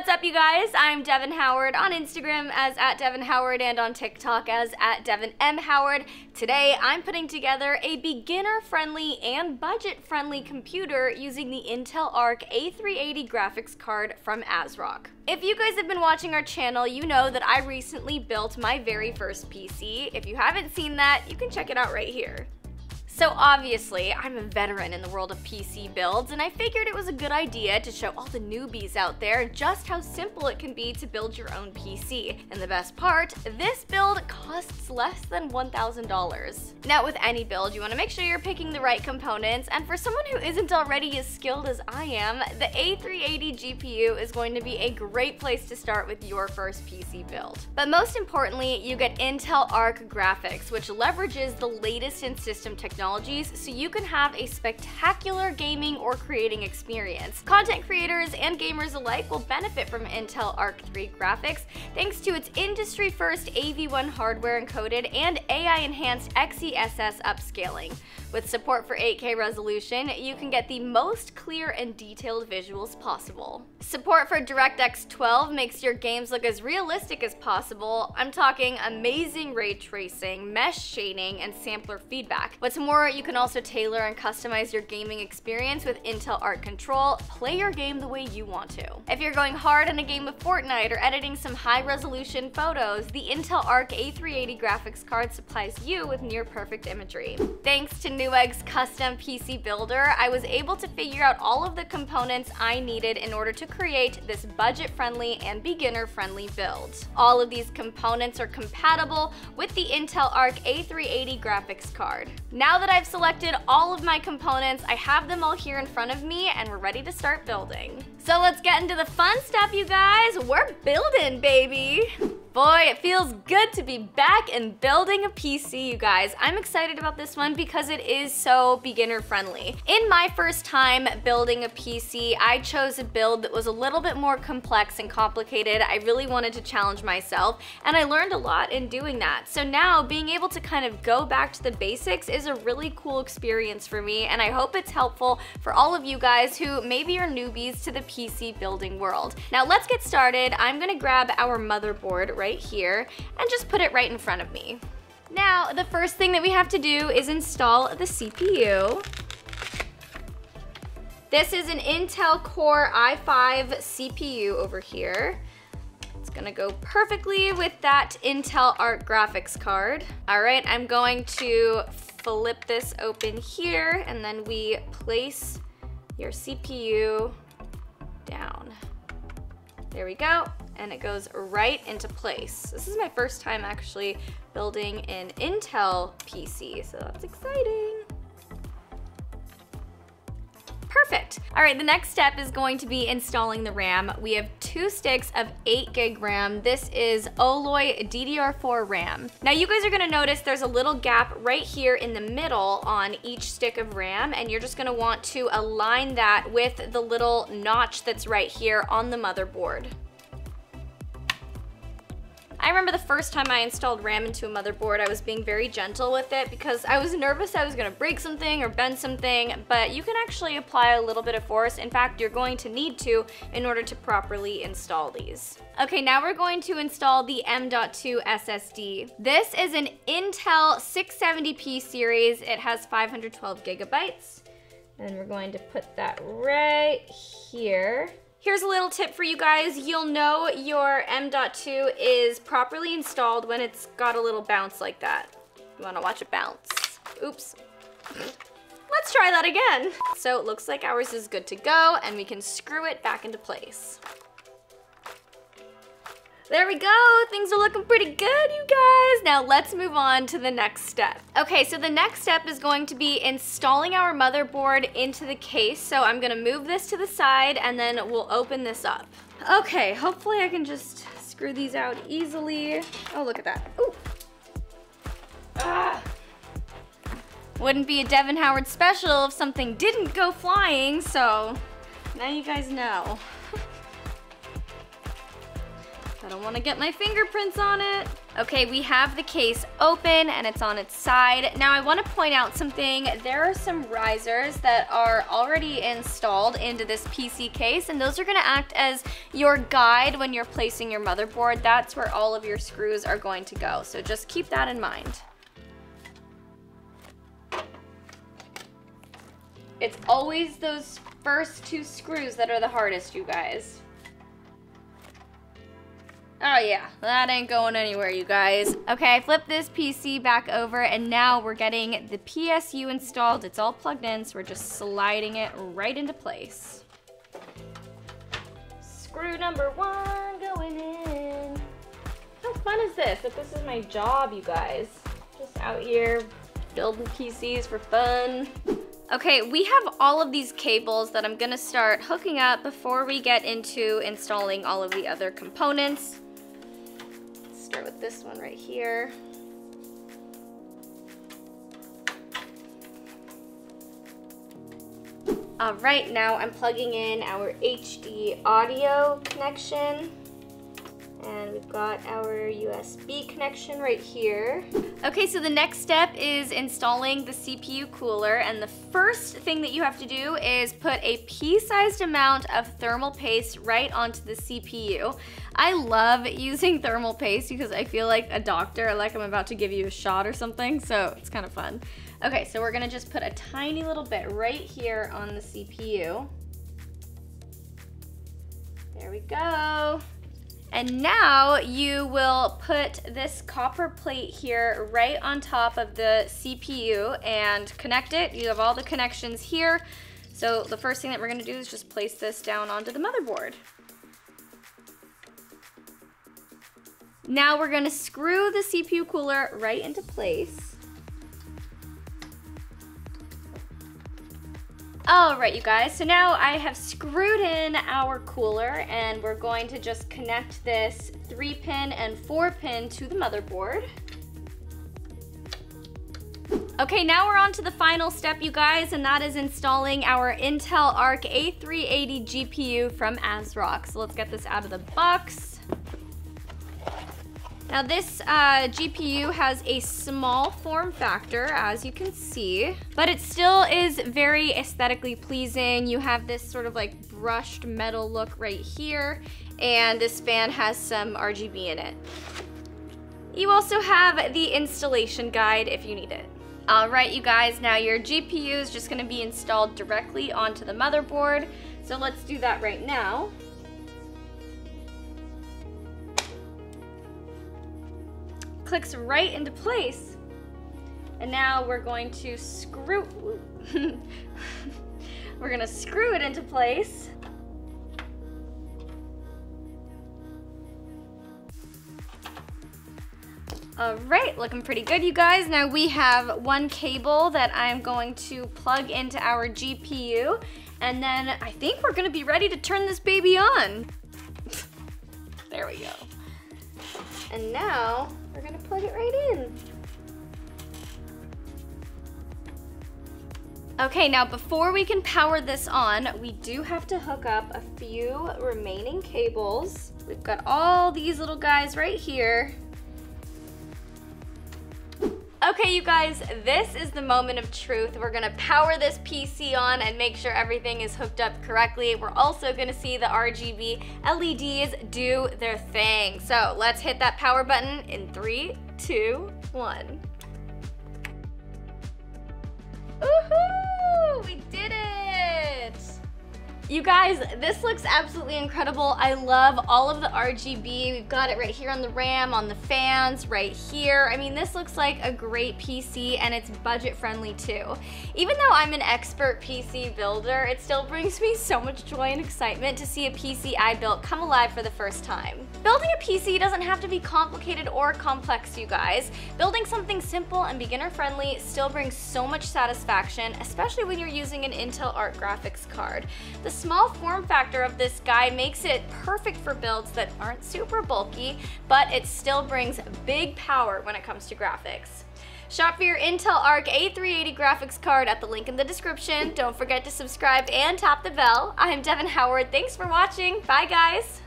What's up, you guys? I'm Devyn Howard on Instagram as at Devyn Howard and on TikTok as at Devyn M. Howard. Today, I'm putting together a beginner-friendly and budget-friendly computer using the Intel Arc A380 graphics card from ASRock. If you guys have been watching our channel, you know that I recently built my very first PC. If you haven't seen that, you can check it out right here. So obviously, I'm a veteran in the world of PC builds, and I figured it was a good idea to show all the newbies out there just how simple it can be to build your own PC. And the best part, this build costs less than $1,000. Now with any build, you want to make sure you're picking the right components, and for someone who isn't already as skilled as I am, the A380 GPU is going to be a great place to start with your first PC build. But most importantly, you get Intel Arc graphics, which leverages the latest in system technology technologies so you can have a spectacular gaming or creating experience. Content creators and gamers alike will benefit from Intel Arc 3 graphics thanks to its industry first AV1 hardware encoded and AI enhanced XeSS upscaling. With support for 8K resolution, you can get the most clear and detailed visuals possible. Support for DirectX 12 makes your games look as realistic as possible. I'm talking amazing ray tracing, mesh shading, and sampler feedback. What's more, you can also tailor and customize your gaming experience with Intel Arc Control. Play your game the way you want to. If you're going hard in a game of Fortnite or editing some high resolution photos, the Intel Arc A380 graphics card supplies you with near perfect imagery. Thanks to Newegg's custom PC builder, I was able to figure out all of the components I needed in order to create this budget-friendly and beginner-friendly build. All of these components are compatible with the Intel Arc A380 graphics card. Now that I've selected all of my components, I have them all here in front of me and we're ready to start building. So let's get into the fun stuff, you guys. We're building, baby. Boy, it feels good to be back and building a PC, you guys. I'm excited about this one because it is so beginner friendly. In my first time building a PC, I chose a build that was a little bit more complex and complicated. I really wanted to challenge myself and I learned a lot in doing that. So now being able to kind of go back to the basics is a really cool experience for me and I hope it's helpful for all of you guys who maybe are newbies to the PC building world. Now let's get started. I'm gonna grab our motherboard right here and just put it right in front of me. Now, the first thing that we have to do is install the CPU. This is an Intel Core i5 CPU over here. It's gonna go perfectly with that Intel Arc graphics card. All right, I'm going to flip this open here and then we place your CPU down. There we go and it goes right into place. This is my first time actually building an Intel PC, so that's exciting. Perfect. All right, the next step is going to be installing the RAM. We have two sticks of 8 gig RAM. This is Oloy DDR4 RAM. Now you guys are gonna notice there's a little gap right here in the middle on each stick of RAM, and you're just gonna want to align that with the little notch that's right here on the motherboard. I remember the first time I installed RAM into a motherboard, I was being very gentle with it because I was nervous I was gonna break something or bend something, but you can actually apply a little bit of force. In fact, you're going to need to in order to properly install these. Okay, now we're going to install the M.2 SSD. This is an Intel 670p series. It has 512 gigabytes. And we're going to put that right here. Here's a little tip for you guys. You'll know your M.2 is properly installed when it's got a little bounce like that. You wanna watch it bounce. Oops. Let's try that again. So it looks like ours is good to go and we can screw it back into place. There we go, things are looking pretty good, you guys. Now let's move on to the next step. Okay, so the next step is going to be installing our motherboard into the case. So I'm gonna move this to the side and then we'll open this up. Okay, hopefully I can just screw these out easily. Oh, look at that. Ooh. Ah. Wouldn't be a Devyn Howard special if something didn't go flying, so now you guys know. Don't want to get my fingerprints on it. Okay, we have the case open and it's on its side. Now I want to point out something. There are some risers that are already installed into this PC case and those are going to act as your guide when you're placing your motherboard. That's where all of your screws are going to go. So just keep that in mind. It's always those first two screws that are the hardest, you guys. Oh yeah, that ain't going anywhere, you guys. Okay, I flipped this PC back over and now we're getting the PSU installed. It's all plugged in, so we're just sliding it right into place. Screw number one going in. How fun is this? If this is my job, you guys. Just out here building PCs for fun. Okay, we have all of these cables that I'm gonna start hooking up before we get into installing all of the other components this one right here. All right, now I'm plugging in our HD audio connection. Got our USB connection right here. Okay, so the next step is installing the CPU cooler. And the first thing that you have to do is put a pea-sized amount of thermal paste right onto the CPU. I love using thermal paste because I feel like a doctor, like I'm about to give you a shot or something, so it's kind of fun. Okay, so we're gonna just put a tiny little bit right here on the CPU. There we go. And now you will put this copper plate here right on top of the CPU and connect it. You have all the connections here. So the first thing that we're gonna do is just place this down onto the motherboard. Now we're gonna screw the CPU cooler right into place. All right, you guys, so now I have screwed in our cooler and we're going to just connect this three pin and four pin to the motherboard. Okay, now we're on to the final step, you guys, and that is installing our Intel Arc A380 GPU from ASRock. So let's get this out of the box. Now this uh, GPU has a small form factor, as you can see, but it still is very aesthetically pleasing. You have this sort of like brushed metal look right here, and this fan has some RGB in it. You also have the installation guide if you need it. All right, you guys, now your GPU is just gonna be installed directly onto the motherboard. So let's do that right now. Clicks right into place. And now we're going to screw, we're gonna screw it into place. All right, looking pretty good, you guys. Now we have one cable that I'm going to plug into our GPU, and then I think we're gonna be ready to turn this baby on. there we go. And now we're gonna plug it right in. Okay, now before we can power this on, we do have to hook up a few remaining cables. We've got all these little guys right here. Okay, you guys, this is the moment of truth. We're gonna power this PC on and make sure everything is hooked up correctly. We're also gonna see the RGB LEDs do their thing. So let's hit that power button in three, two, one. You guys, this looks absolutely incredible. I love all of the RGB. We've got it right here on the RAM, on the fans, right here. I mean, this looks like a great PC and it's budget friendly too. Even though I'm an expert PC builder, it still brings me so much joy and excitement to see a PC I built come alive for the first time. Building a PC doesn't have to be complicated or complex, you guys. Building something simple and beginner friendly still brings so much satisfaction, especially when you're using an Intel Arc graphics card. The small form factor of this guy makes it perfect for builds that aren't super bulky, but it still brings big power when it comes to graphics. Shop for your Intel Arc A380 graphics card at the link in the description. Don't forget to subscribe and tap the bell. I'm Devyn Howard. Thanks for watching. Bye, guys.